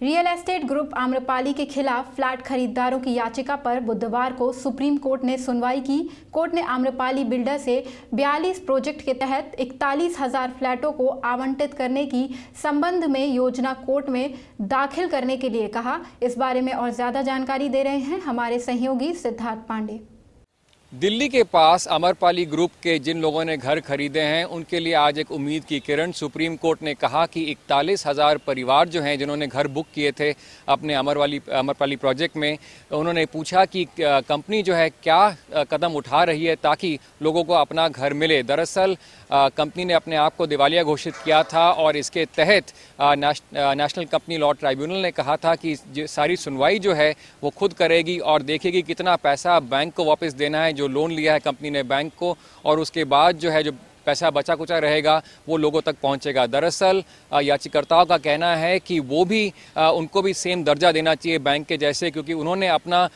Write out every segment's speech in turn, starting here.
Real estate group Amrapali के खिलाफ flat खरीदारों की याचिका पर बुधवार को सुप्रीम कोर्ट ने सुनवाई की। कोर्ट ने आम्रपाली बिल्डर से 42 प्रोजेक्ट के तहत इकतालीस हज़ार फ्लैटों को आवंटित करने की संबंध में योजना कोर्ट में दाखिल करने के लिए कहा। इस बारे में और ज़्यादा जानकारी दे रहे हैं हमारे सहयोगी सिद्धार्थ पांडे। दिल्ली के पास अमरपाली ग्रुप के जिन लोगों ने घर खरीदे हैं, उनके लिए आज एक उम्मीद की किरण। सुप्रीम कोर्ट ने कहा कि इकतालीस हज़ार परिवार जो हैं, जिन्होंने घर बुक किए थे अपने अमरवाली, अमरपाली प्रोजेक्ट में, उन्होंने पूछा कि कंपनी जो है क्या कदम उठा रही है ताकि लोगों को अपना घर मिले। दरअसल कंपनी ने अपने आप को दिवालिया घोषित किया था और इसके तहत नेशनल कंपनी लॉ ट्राइब्यूनल ने कहा था कि सारी सुनवाई जो है, वो खुद करेगी और देखेगी कितना पैसा बैंक को वापस देना है जो लोन लिया है कंपनी ने बैंक को और उसके बाद जो है जो पैसा बचा कुचा रहेगा, वो लोगों तक पहुंचेगा। दरअसल याचिकर्ताओं का कहना है कि वो भी उनको भी सेम दर्जा देना चाहिए बैंक के जैसे, क्योंकि उन्होंने अपना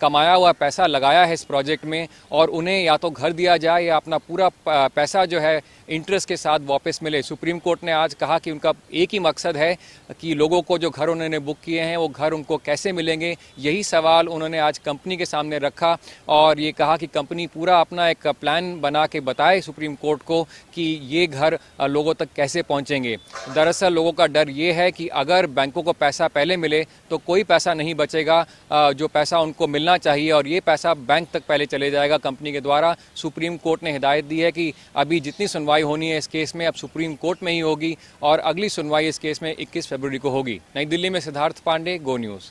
कमाया हुआ पैसा लगाया है इस प्रोजेक्ट में और उन्हें या तो घर दिया जाए या अपना पूरा पैसा जो है इंटरेस्ट के साथ वापस मिले। सुप्रीम कोर्ट ने आज कहा कि उनका एक ही मकसद है कि लोगों को जो घर उन्होंने बुक किए हैं, वो घर उनको कैसे मिलेंगे, यही सवाल उन्होंने आज कंपनी के सामने रखा और ये कहा कि कंपनी पूरा अपना एक प्लान बना के बताए सुप्रीम कोर्ट को कि ये घर लोगों तक कैसे पहुँचेंगे। दरअसल लोगों का डर ये है कि अगर बैंकों को पैसा पहले मिले तो कोई पैसा नहीं बचेगा। जो पैसा उनको मिलना चाहिए और ये पैसा बैंक तक पहले चले जाएगा कंपनी के द्वारा। सुप्रीम कोर्ट ने हिदायत दी है कि अभी जितनी सुनवाई होनी है इस केस में, अब सुप्रीम कोर्ट में ही होगी और अगली सुनवाई इस केस में 21 फरवरी को होगी। नई दिल्ली में सिद्धार्थ पांडे, गो न्यूज़।